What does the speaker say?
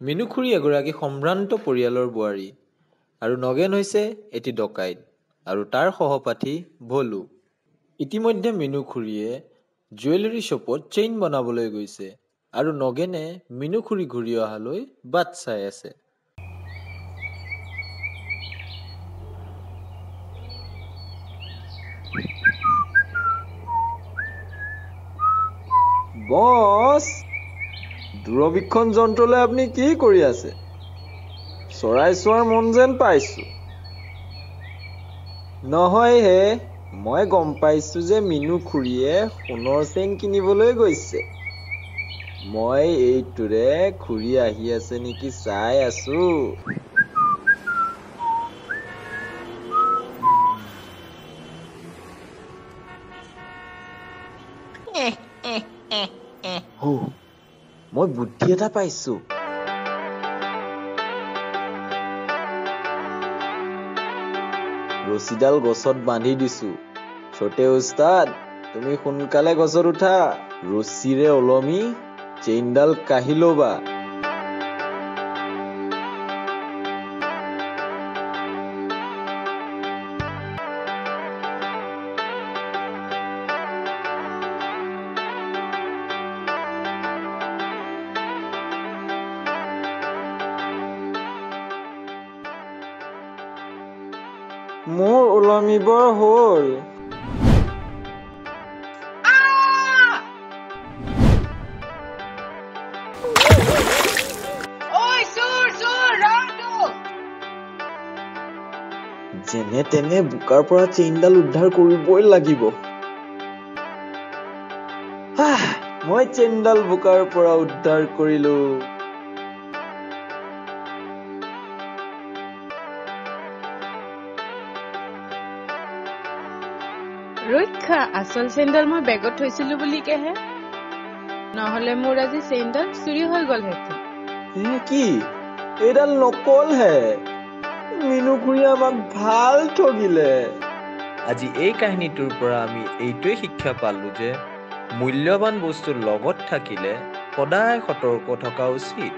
মিনুখুৰী এগৰাকী সম্ভ্ৰান্ত পৰিয়ালৰ বোৱাৰী আৰু নগেন হৈছে এটি ডকাইত আৰু তাৰ সহপাঠী ভলু। ইতিমধ্যে মিনুখুৰীয়ে জুৱেলাৰী শ্বপত চেইন বনাবলৈ গৈছে আৰু নগেনে মিনুখুৰী ঘূৰি অহালৈ বাট চাই আছে। বছ! দূৰবীক্ষণ যন্ত্ৰলৈ আপুনি কি কৰি আছে? চৰাই চোৱাৰ মন যেন পাইছো। নহয় হে মই গম পাইছো যে মিনু খুৰীয়ে সোণৰ চেইন কিনিবলৈ গৈছে। মই এইটোৰে খুৰী আহি আছে নেকি চাই আছো। হু, মই বুদ্ধি এটা পাইছো। ৰছীডাল গছত বান্ধি দিছো। ছোটে উস্তাদ তুমি সোনকালে গছত উঠা। ৰছীৰে ওলমি চেইনডাল কাঢ়ি ল'বা। মোৰ ওলমিবৰ হ'ল। যেনে তেনে বোকাৰ পৰা চেইনডাল উদ্ধাৰ কৰিবই লাগিব। মই চেইনডাল বোকাৰ পৰা উদ্ধাৰ কৰিলো। ৰক্ষা আচল চেইনডাল মই বেগত থৈছিলো বুলিকেহে নহলে মোৰ আজি চেইনডাল চুৰি হৈ গলহেঁতেন এ কি? এইডাল নকলহে। মিনুখুৰী আমাক ভাল ঠগিলে। আজি এই কাহিনীটোৰ পৰা আমি এইটোৱে শিক্ষা পালো যে মূল্যৱান বস্তু লগত থাকিলে সদায় সতৰ্ক থকা উচিত।